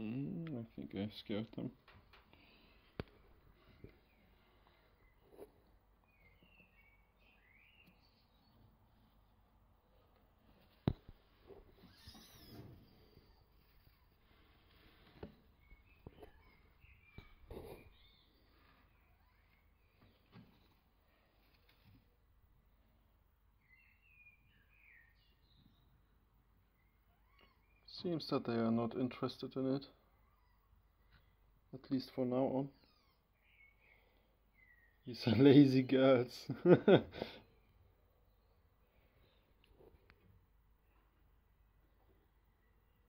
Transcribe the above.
Mm, I think I scared them. Seems that they are not interested in it. At least for now on. These are lazy girls.